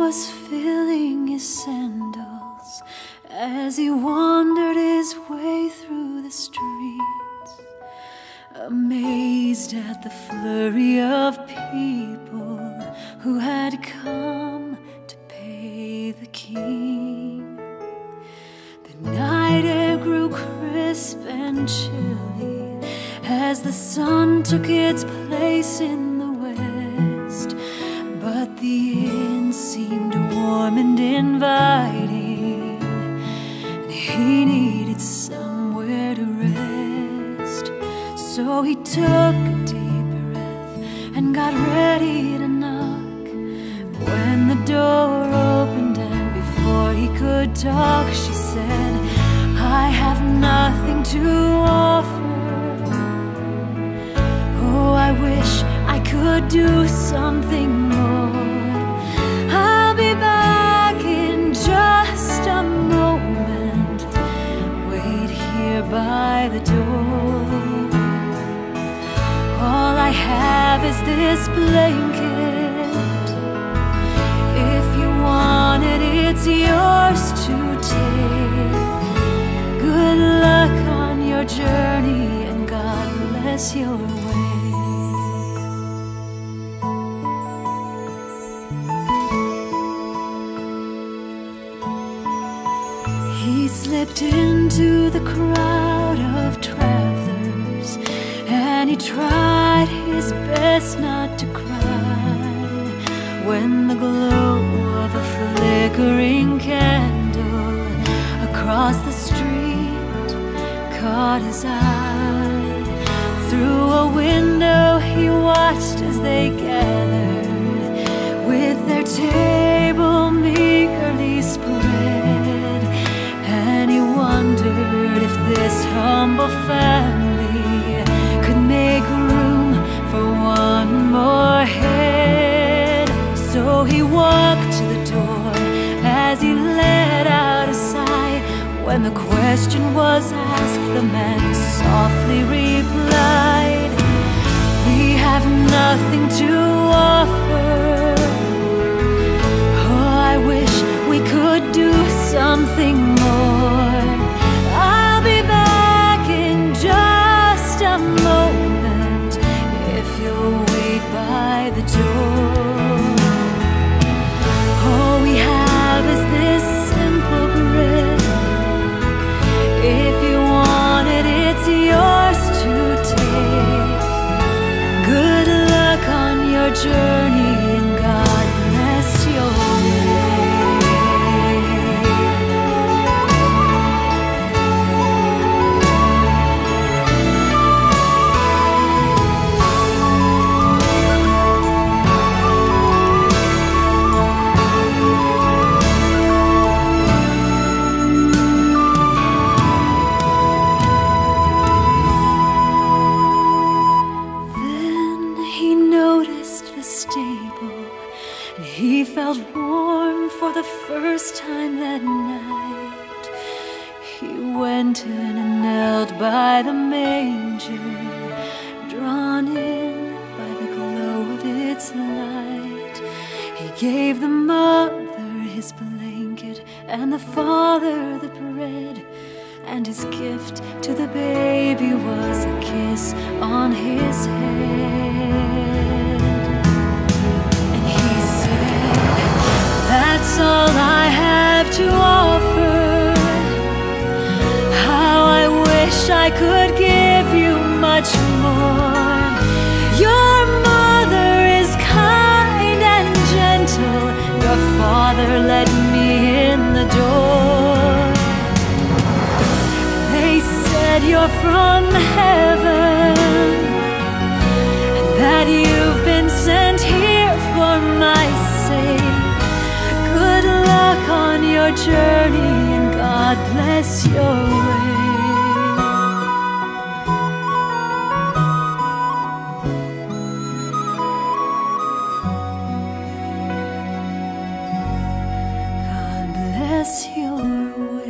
was filling his sandals as he wandered his way through the streets, amazed at the flurry of people who had come to pay the king. The night air grew crisp and chilly as the sun took its place in the west, but the seemed warm and inviting, and he needed somewhere to rest. So he took a deep breath and got ready to knock. When the door opened and before he could talk, she said, I have nothing to offer. Oh, I wish I could do something more. By the door. All I have is this blanket. If you want it, it's yours to take. Good luck on your journey and God bless your slipped into the crowd of travelers and he tried his best not to cry when the glow of a flickering candle across the street caught his eye. Through a window, he watched as they gathered with their table meagerly spread, this humble family could make room for one more head. So he walked to the door as he let out a sigh. When the question was asked, the man softly replied, We have nothing to offer. Oh, I wish we could do something more. First time that night. He went in and knelt by the manger, drawn in by the glow of its light. He gave the mother his blanket and the father the bread. And his gift to the baby I could give you much more. Your mother is kind and gentle. Your father let me in the door. They said you're from heaven and that you've been sent here for my sake. Good luck on your journey and God bless your It's your way.